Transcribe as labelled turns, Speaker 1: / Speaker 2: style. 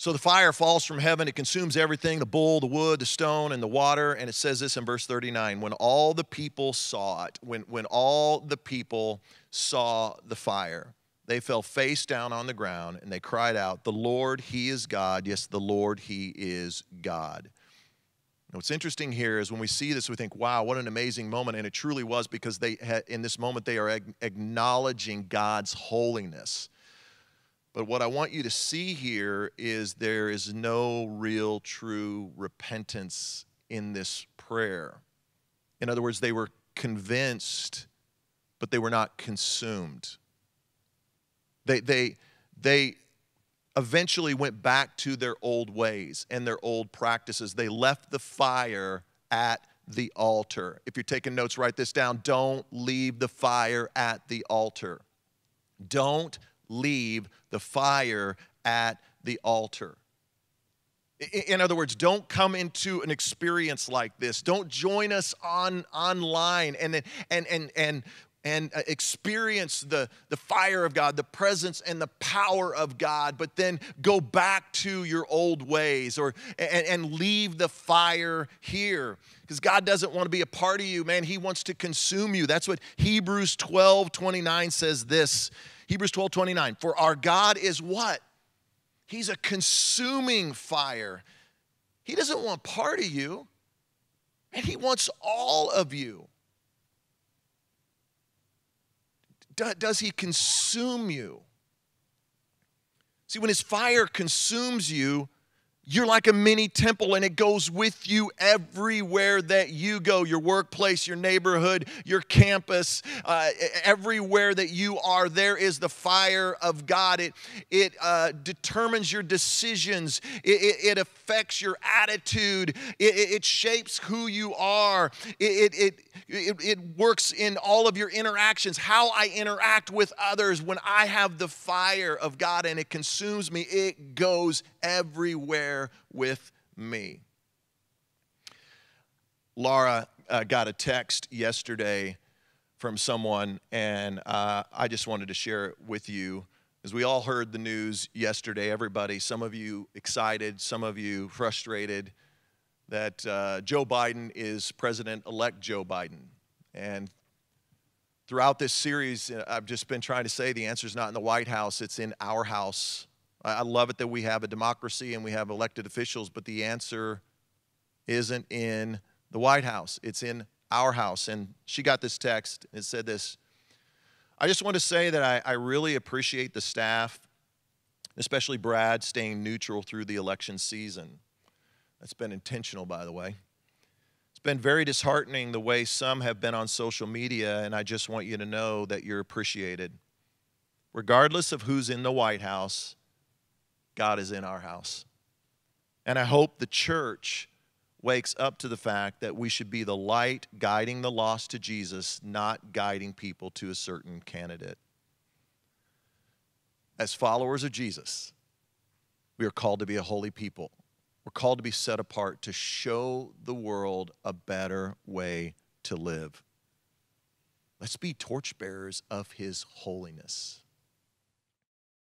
Speaker 1: So the fire falls from heaven, it consumes everything the bull, the wood, the stone, and the water. And it says this in verse 39 when all the people saw it, when, when all the people saw the fire, they fell face down on the ground and they cried out, The Lord, He is God. Yes, the Lord, He is God. And what's interesting here is when we see this, we think, wow, what an amazing moment. And it truly was because they had, in this moment, they are acknowledging God's holiness. But what I want you to see here is there is no real true repentance in this prayer. In other words, they were convinced, but they were not consumed. They, they, they eventually went back to their old ways and their old practices. They left the fire at the altar. If you're taking notes, write this down. Don't leave the fire at the altar. Don't leave the fire at the altar. In other words, don't come into an experience like this. Don't join us on online and and and and and uh, experience the, the fire of God, the presence and the power of God, but then go back to your old ways or and, and leave the fire here. Because God doesn't want to be a part of you, man. He wants to consume you. That's what Hebrews 12 29 says this. Hebrews 12 29. For our God is what? He's a consuming fire. He doesn't want part of you, and He wants all of you. Does He consume you? See, when His fire consumes you, you're like a mini temple and it goes with you everywhere that you go your workplace, your neighborhood, your campus, uh, everywhere that you are, there is the fire of God. It, it uh, determines your decisions, it, it, it, affects your attitude, it, it shapes who you are, it, it, it, it works in all of your interactions, how I interact with others. When I have the fire of God and it consumes me, it goes everywhere with me. Laura uh, got a text yesterday from someone, and uh, I just wanted to share it with you. As we all heard the news yesterday, everybody, some of you excited, some of you frustrated, that uh, Joe Biden is President elect Joe Biden. And throughout this series, uh, I've just been trying to say the answer is not in the White House, it's in our house. I love it that we have a democracy and we have elected officials, but the answer isn't in the White House, it's in our house. And she got this text. It said this I just want to say that I, I really appreciate the staff, especially Brad, staying neutral through the election season. That's been intentional, by the way. It's been very disheartening the way some have been on social media, and I just want you to know that you're appreciated. Regardless of who's in the White House, God is in our house. And I hope the church wakes up to the fact that we should be the light guiding the lost to Jesus, not guiding people to a certain candidate. As followers of Jesus, we are called to be a holy people. We're called to be set apart to show the world a better way to live. Let's be torchbearers of His holiness.